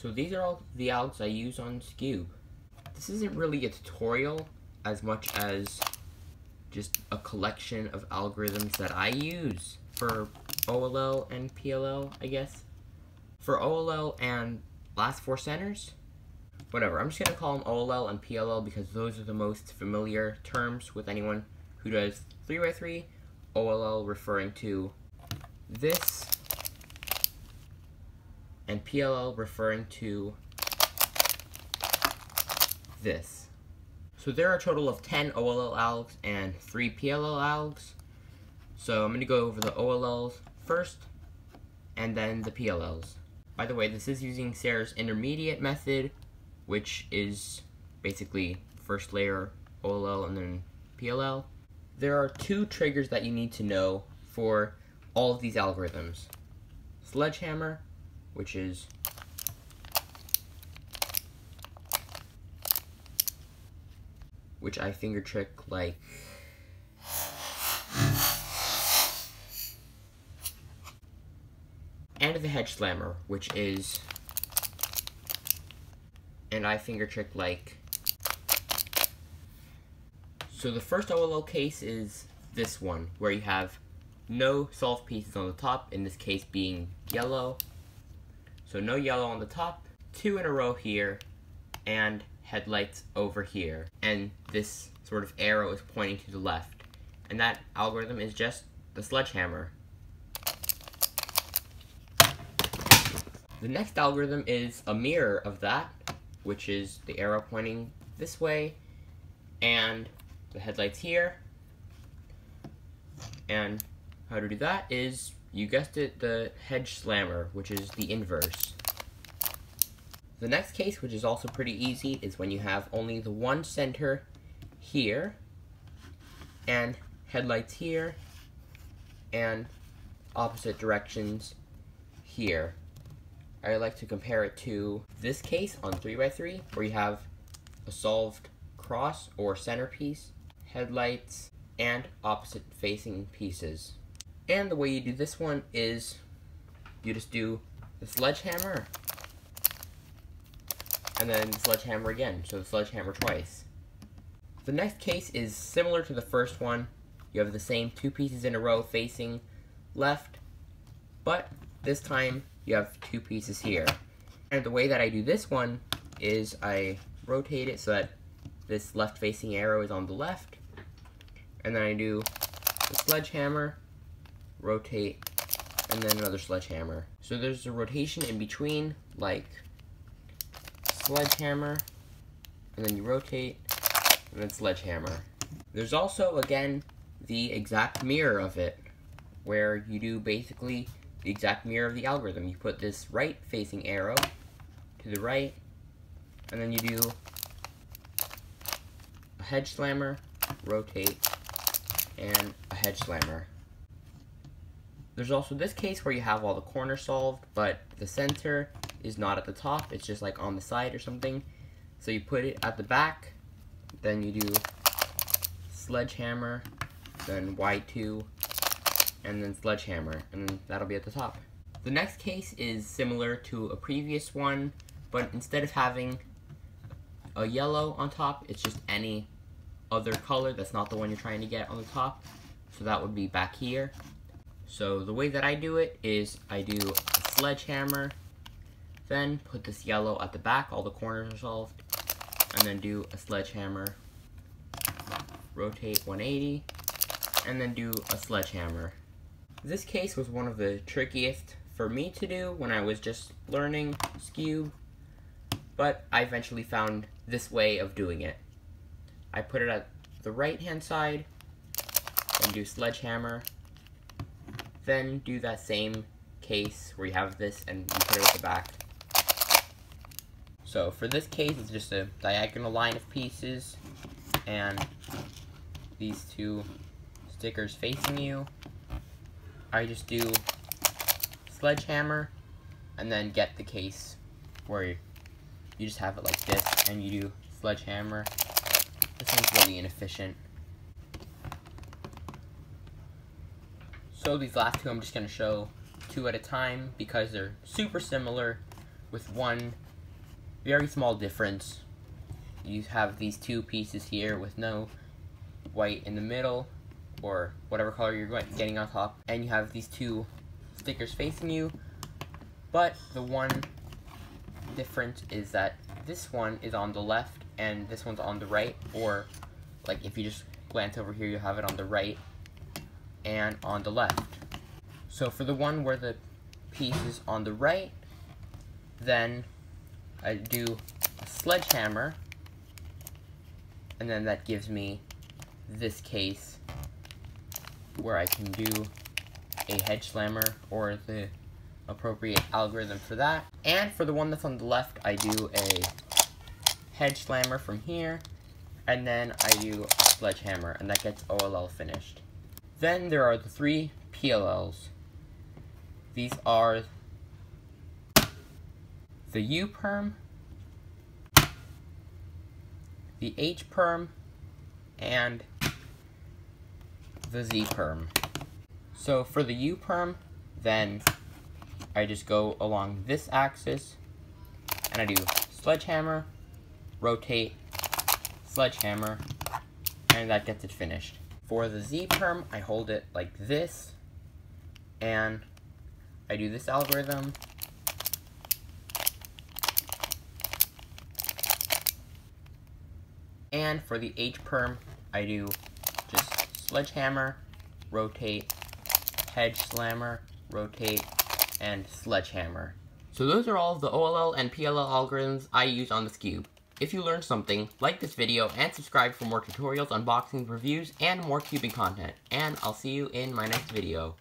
So these are all the algs I use on Skewb. This isn't really a tutorial as much as just a collection of algorithms that I use for OLL and PLL, I guess. For OLL and last four centers, whatever, I'm just gonna call them OLL and PLL because those are the most familiar terms with anyone who does 3x3, OLL referring to this, and PLL referring to this. So there are a total of 10 OLL algs and 3 PLL algs. So I'm going to go over the OLLs first, and then the PLLs. By the way, this is using Sarah's intermediate method, which is basically first layer OLL and then PLL. There are two triggers that you need to know for all of these algorithms. Sledgehammer, which is which I finger trick like and the hedge slammer, which is and I finger trick like so the first OLL case is this one, where you have no solved pieces on the top, in this case being yellow. So no yellow on the top, two in a row here, and headlights over here. And this sort of arrow is pointing to the left. And that algorithm is just the sledgehammer. The next algorithm is a mirror of that, which is the arrow pointing this way, and the headlights here. And how to do that is, you guessed it, the hedge slammer, which is the inverse. The next case, which is also pretty easy, is when you have only the one center here, and headlights here, and opposite directions here. I like to compare it to this case on 3x3, where you have a solved cross or centerpiece, headlights, and opposite facing pieces. And the way you do this one is you just do the sledgehammer and then sledgehammer again, so the sledgehammer twice. The next case is similar to the first one. You have the same two pieces in a row facing left, but this time you have two pieces here. And the way that I do this one is I rotate it so that this left facing arrow is on the left, and then I do the sledgehammer, rotate, and then another sledgehammer. So there's a rotation in between, like sledgehammer, and then you rotate, and then sledgehammer. There's also, again, the exact mirror of it, where you do basically the exact mirror of the algorithm. You put this right-facing arrow to the right, and then you do a hedge slammer, rotate, and a hedge slammer. There's also this case where you have all the corners solved, but the center is not at the top, it's just like on the side or something. So you put it at the back, then you do sledgehammer, then Y2, and then sledgehammer, and that'll be at the top. The next case is similar to a previous one, but instead of having a yellow on top, it's just any other color that's not the one you're trying to get on the top. So that would be back here. So the way that I do it is I do a sledgehammer, then put this yellow at the back, all the corners are solved, and then do a sledgehammer, rotate 180, and then do a sledgehammer. This case was one of the trickiest for me to do when I was just learning Skewb, but I eventually found this way of doing it. I put it at the right hand side, and do sledgehammer, then do that same case where you have this and you put it at the back, so for this case, it's just a diagonal line of pieces and these two stickers facing you. I just do sledgehammer and then get the case where you just have it like this and you do sledgehammer. This one's really inefficient. So these last two I'm just going to show two at a time because they're super similar with one very small difference. You have these two pieces here with no white in the middle, or whatever color you're getting on top, and you have these two stickers facing you, but the one difference is that this one is on the left and this one's on the right, or like if you just glance over here, you have it on the right and on the left. So for the one where the piece is on the right, then I do a sledgehammer, and then that gives me this case where I can do a hedge slammer or the appropriate algorithm for that. And for the one that's on the left, I do a hedge slammer from here, and then I do a sledgehammer, and that gets OLL finished. Then there are the three PLLs. These are the U perm, the H perm, and the Z perm. So for the U perm, then I just go along this axis and I do sledgehammer, rotate, sledgehammer, and that gets it finished. For the Z perm, I hold it like this, and I do this algorithm. And for the H perm, I do just sledgehammer, rotate, hedge slammer, rotate, and sledgehammer. So those are all the OLL and PLL algorithms I use on this cube. If you learned something, like this video and subscribe for more tutorials, unboxings, reviews, and more cubing content. And I'll see you in my next video.